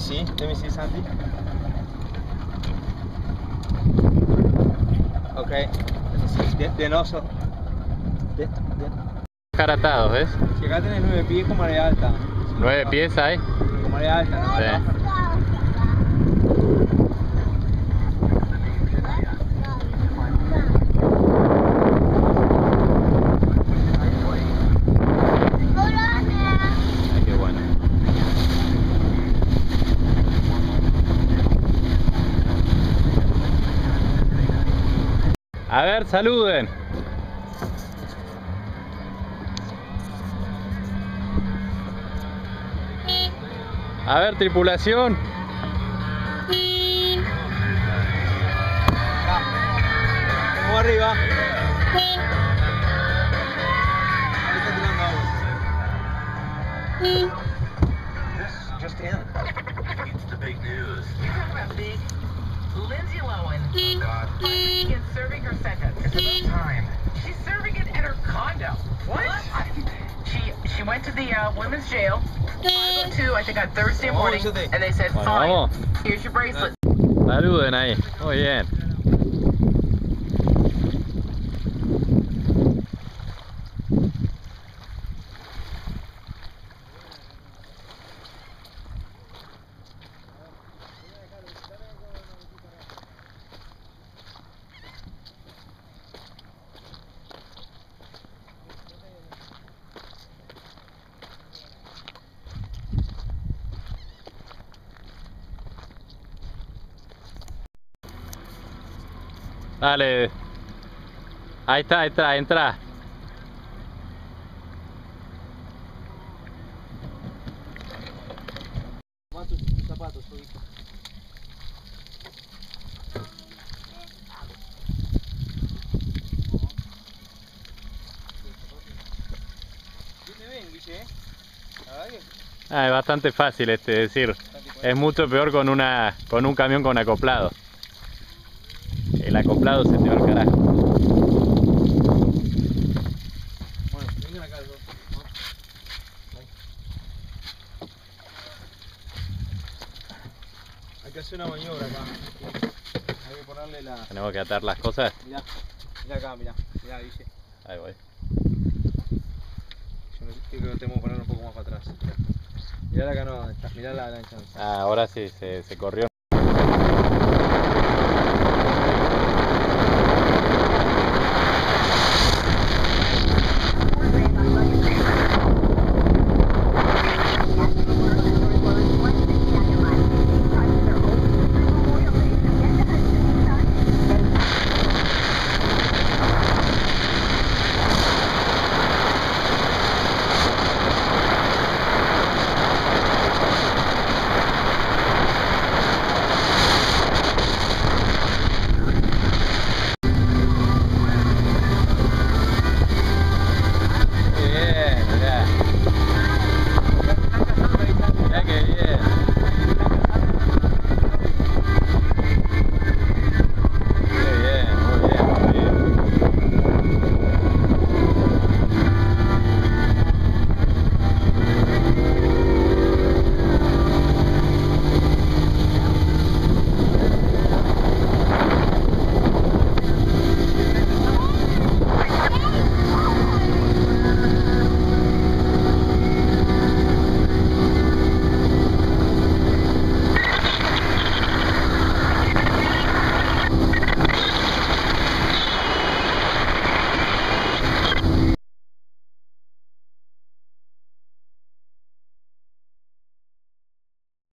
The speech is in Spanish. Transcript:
me see. Let me see something. Okay. De, de. Jaratados, ¿ves? Si acá tenés 9 pies con marea alta. Nueve pies hay. Con marea alta, ¿no? Sí qué bueno. A ver, saluden. A ver, tripulación. Vamos arriba. Ahí está tirando agua. What? She she went to the uh, women's jail. 502, I think on Thursday Oh, morning, and they said, fine, here's your bracelet. Saluden ahí. Muy bien. Dale. Ahí está, ahí está, entra. Zapatos, Ah, es bastante fácil este decir. Es mucho peor con una con un camión con acoplado. El acoplado se te va al carajo. Bueno, vengan acá los. Hay que hacer una maniobra acá. Hay que ponerle la. Tenemos que atar las cosas. Mirá, mirá acá, mirá, mirá, Guille. Ahí voy. Yo creo que tenemos que poner un poco más para atrás. Mirá, mirá acá no, está, mirá la lancha. Ah, ahora sí, se, se corrió.